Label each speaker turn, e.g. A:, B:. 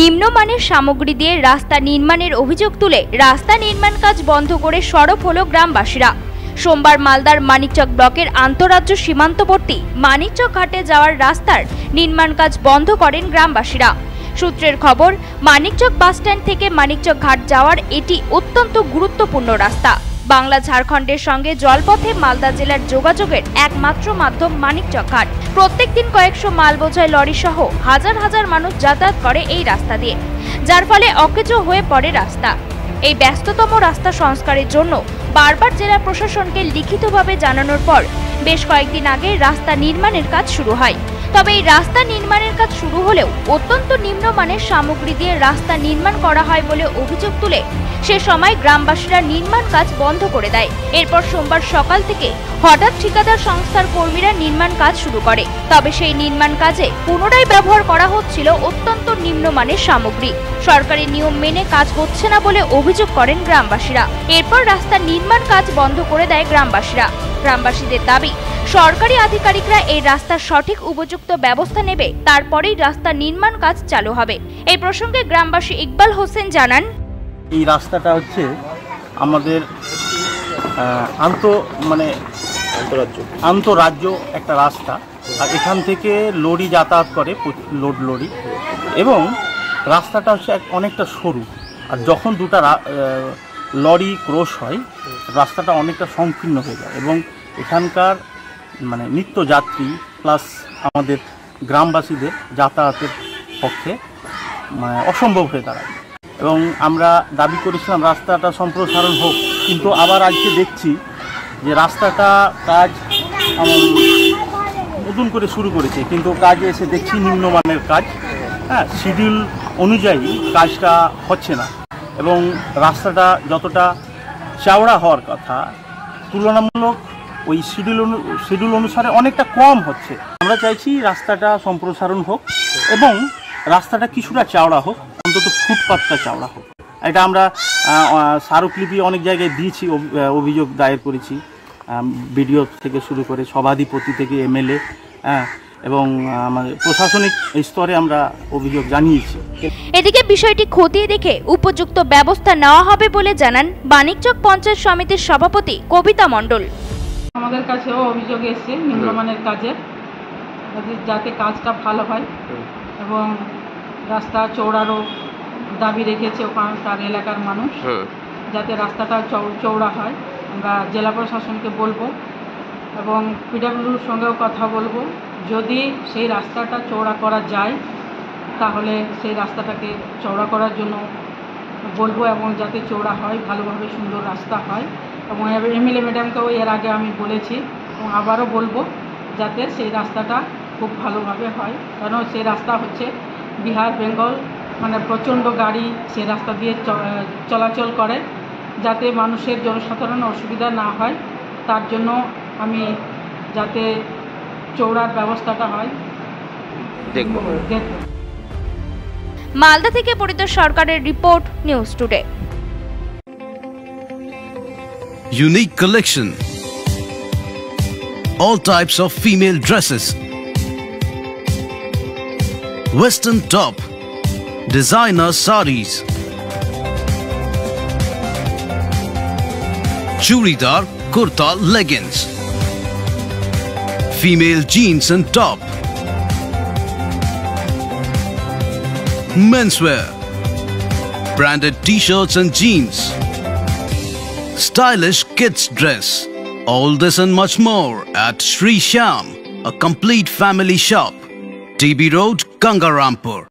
A: নিম্নমানের সামগ্রী দিয়ে রাস্তা নির্মাণের অভিযোগ তুলে রাস্তা নির্মাণ কাজ বন্ধ করে সরব হল গ্রামবাসীরা। সোমবার মালদার মানিকচক ব্লকের আন্তরাজ্য সীমান্তবর্তী মানিকচক ঘাটে যাওয়ার রাস্তার নির্মাণ কাজ বন্ধ করেন গ্রামবাসীরা। সূত্রের খবর, মানিকচক বাসস্ট্যান্ড থেকে মানিকচক ঘাট যাওয়ার এটি অত্যন্ত গুরুত্বপূর্ণ রাস্তা। বাংলা ঝাড়খণ্ডের সঙ্গে জলপথে মালদা জেলার যোগাযোগের একমাত্র মাধ্যম মানিকচক ঘাট প্রত্যেকদিন কয়েকশো মাল বোঝায় লরি সহ হাজার হাজার মানুষ যাতায়াত করে এই রাস্তা দিয়ে, যার ফলে অকেজো হয়ে পড়ে রাস্তা। এই ব্যস্ততম রাস্তা সংস্কারের জন্য বারবার জেলা প্রশাসনকে লিখিতভাবে জানানোর পর বেশ কয়েকদিন আগে রাস্তা নির্মাণের কাজ শুরু হয়। তবে এই রাস্তা নির্মাণের কাজ শুরু হলেও অত্যন্ত নিম্নমানের সামগ্রী দিয়ে রাস্তা নির্মাণ করা হয় বলে অভিযোগ তুলে সে সময় গ্রামবাসীরা নির্মাণ কাজ বন্ধ করে দেয়। এরপর সোমবার সকাল থেকে হঠাৎ ঠিকাদার সংস্থার কর্মীরা নির্মাণ কাজ শুরু করে। তবে সেই নির্মাণ কাজে পুনরায় ব্যবহার করা হচ্ছিল অত্যন্ত নিম্নমানের সামগ্রী। সরকারি নিয়ম মেনে কাজ হচ্ছে না বলে অভিযোগ করেন গ্রামবাসীরা। এরপর রাস্তার নির্মাণ কাজ বন্ধ করে দেয় গ্রামবাসীরা। গ্রামবাসীদের দাবি সরকারি আধিকারিকরা এই রাস্তার সঠিক উপযুক্ত ব্যবস্থা নেবে তারপরেই রাস্তার নির্মাণ কাজ চালু হবে। এই প্রসঙ্গে গ্রামবাসী ইকবাল হোসেন জানান
B: এই রাস্তাটা হচ্ছে আমাদের আন্ত মানে
C: আন্তরাজ্য।
B: আন্তরাজ্য একটা রাস্তা। আর এখান থেকে লরি যাতায়াত করে লোড লরি। এবং রাস্তাটা হচ্ছে এক- অনেকটা সরু। আর যখন দুটা লরি ক্রস হয়, রাস্তাটা অনেকটা সংকীর্ণ হয়ে যায় এবং এখানকার মানে নিত্যযাত্রী প্লাস আমাদের গ্রামবাসীদের যাতায়াতের পক্ষে মানে অসম্ভব হয়ে দাঁড়ায়। এবং আমরা দাবি করেছিলাম রাস্তাটা সম্প্রসারণ হোক, কিন্তু আবার আজকে দেখছি যে রাস্তাটা কাজ নতুন করে শুরু করেছে, কিন্তু কাজে এসে দেখছি নিম্নমানের কাজ। হ্যাঁ শিডিউল অনুযায়ী কাজটা হচ্ছে না। এবং রাস্তাটা যতটা চওড়া হওয়ার কথা, তুলনামূলক ওই শিডিউল শিডিউল অনুসারে অনেকটা কম হচ্ছে। আমরা চাইছি রাস্তাটা সম্প্রসারণ হোক এবং রাস্তাটা কিছুটা চওড়া হোক, অন্তত ফুটপাতটা চওড়া হোক। এটা আমরা স্মারকলিপি অনেক জায়গায় দিয়েছি অভিযোগ দায়ের করেছি। বিডিও থেকে শুরু করে সভাধিপতি থেকে এমএলএ হ্যাঁ এবং আমাদের প্রশাসনিক স্তরে আমরা অভিযোগ জানিয়েছি।
A: এদিকে বিষয়টি খতিয়ে দেখে উপযুক্ত ব্যবস্থা নেওয়া হবে বলে জানান বাণিজ্যক পঞ্চায়েত সমিতির সভাপতি কবিতা মণ্ডল।
D: আমাদের কাছেও অভিযোগ এসছে নিম্নমানের কাজে যাতে- যাতে কাজটা ভালো হয় এবং রাস্তা চৌড়ারও দাবি রেখেছে ওখানকার এলাকার মানুষ যাতে রাস্তাটা চৌড়া হয়। আমরা জেলা প্রশাসনকে বলব এবং পিডাব্লিউর সঙ্গেও কথা বলব। যদি সেই রাস্তাটা চৌড়া করা যায়, তাহলে সেই রাস্তাটাকে চৌড়া করার জন্য বলব এবং যাতে চৌড়া হয়, ভালোভাবে সুন্দর রাস্তা হয়। এবং এমএলএ ম্যাডামকেও এর আগে আমি বলেছি এবং আবারও বলব যাতে সেই রাস্তাটা খুব ভালোভাবে হয়। কারণ সেই রাস্তা হচ্ছে বিহার, বেঙ্গল মানে প্রচণ্ড গাড়ি সেই রাস্তা দিয়ে চলাচল করে। যাতে মানুষের জনসাধারণের অসুবিধা না হয়, তার জন্য আমি যাতে চৌড়ার ব্যবস্থাটা হয়।
C: দেখব।
A: মালদা থেকে পরিত সরকারের report news today.
E: Unique collection all types of female dresses western top designer saris churidar kurta leggings Female jeans and top. Menswear. Branded t-shirts and jeans stylish kids dress. All this and much more at Sri Sham, a complete family shop. TB Road, Gangarampur.